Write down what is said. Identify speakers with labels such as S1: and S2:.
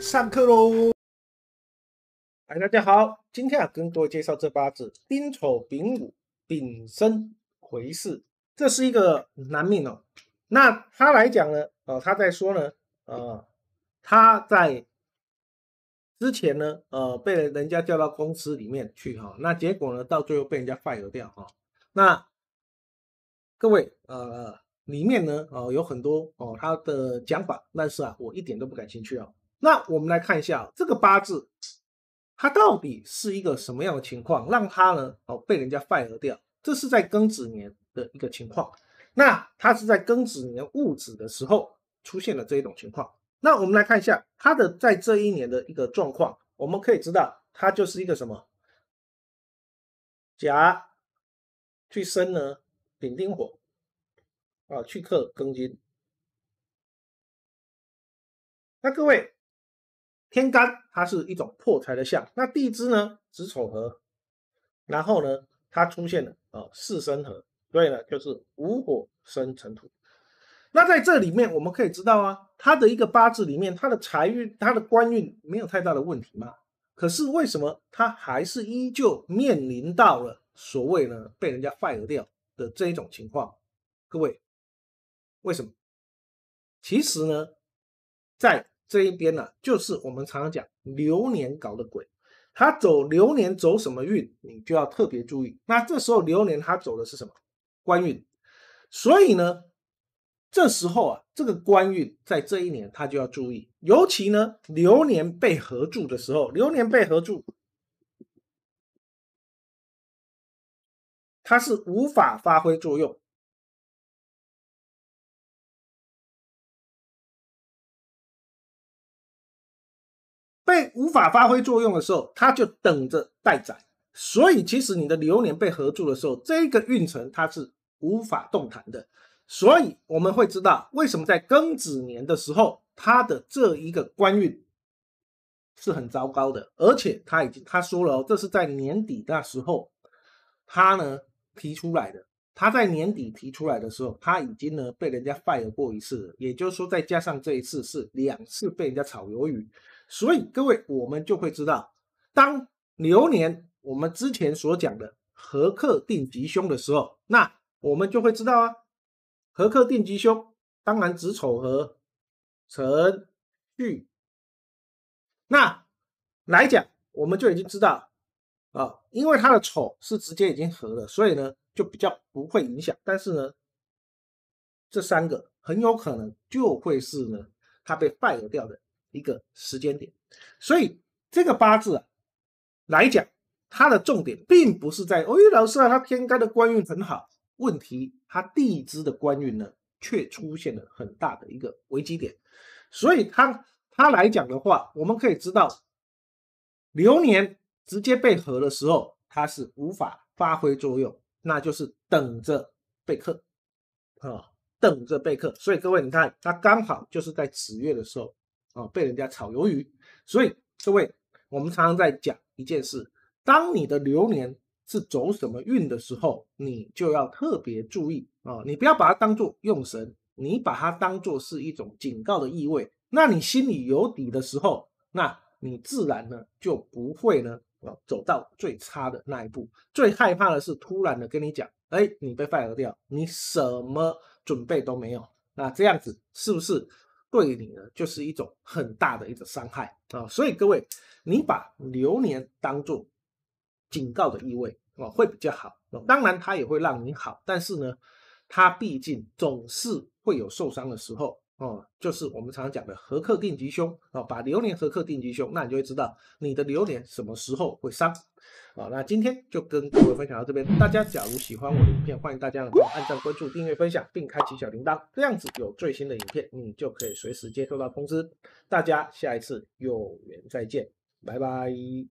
S1: 上课喽！哎，大家好，今天啊，跟各位介绍这八字：丁丑、丙午、丙申、癸巳。这是一个男命哦。那他来讲呢，呃，他在说呢，呃，他在之前呢，呃，被人家叫到公司里面去哈，那结果呢，到最后被人家 fire 掉哈。那各位，呃。里面呢，哦，有很多哦，他的讲法，但是啊，我一点都不感兴趣啊。那我们来看一下这个八字，它到底是一个什么样的情况，让它呢，哦，被人家 fire 掉？这是在庚子年的一个情况。那它是在庚子年戊子的时候出现了这一种情况。那我们来看一下他的在这一年的一个状况，我们可以知道，他就是一个什么甲去生呢，丙丁火。啊，去克庚金。那各位，天干它是一种破财的象，那地支呢子丑合，然后呢它出现了啊巳申合，所以呢就是午火生辰土。那在这里面我们可以知道啊，他的一个八字里面，他的财运、他的官运没有太大的问题嘛。可是为什么他还是依旧面临到了所谓呢被人家 fire 掉的这一种情况？各位。为什么？其实呢，在这一边呢，就是我们常常讲流年搞的鬼，他走流年走什么运，你就要特别注意。那这时候流年他走的是什么官运？所以呢，这时候啊，这个官运在这一年他就要注意，尤其呢，流年被合住的时候，流年被合住，它是无法发挥作用。被无法发挥作用的时候，它就等着待宰。所以，其实你的流年被合住的时候，这个运程它是无法动弹的。所以，我们会知道为什么在庚子年的时候，它的这一个官运是很糟糕的。而且，他已经他说了哦，这是在年底那时候，他呢提出来的。他在年底提出来的时候，他已经呢被人家 fire 过一次了。也就是说，再加上这一次是两次被人家炒鱿鱼。所以各位，我们就会知道，当流年我们之前所讲的合克定吉凶的时候，那我们就会知道啊，合克定吉凶，当然子丑合辰戌，那来讲我们就已经知道啊，因为它的丑是直接已经合了，所以呢就比较不会影响。但是呢，这三个很有可能就会是呢，它被败掉的。一个时间点，所以这个八字啊来讲，它的重点并不是在哦，老师啊，他天干的官运很好，问题他地支的官运呢却出现了很大的一个危机点，所以他他来讲的话，我们可以知道，流年直接被合的时候，它是无法发挥作用，那就是等着被克啊，等着被克。所以各位你看，他刚好就是在子月的时候。啊，被人家炒鱿鱼，所以各位，我们常常在讲一件事：当你的流年是走什么运的时候，你就要特别注意啊！你不要把它当做用神，你把它当做是一种警告的意味。那你心里有底的时候，那你自然呢就不会呢走到最差的那一步。最害怕的是突然的跟你讲，哎，你被 fire 掉，你什么准备都没有，那这样子是不是？对你呢，就是一种很大的一个伤害啊，所以各位，你把流年当做警告的意味啊，会比较好。当然，它也会让你好，但是呢，它毕竟总是会有受伤的时候。哦，就是我们常常讲的合克定吉凶啊，把流年合克定吉凶，那你就会知道你的流年什么时候会伤啊。那今天就跟各位分享到这边，大家假如喜欢我的影片，欢迎大家按赞、关注、订阅、分享，并开启小铃铛，这样子有最新的影片，你就可以随时接收到通知。大家下一次有缘再见，拜拜。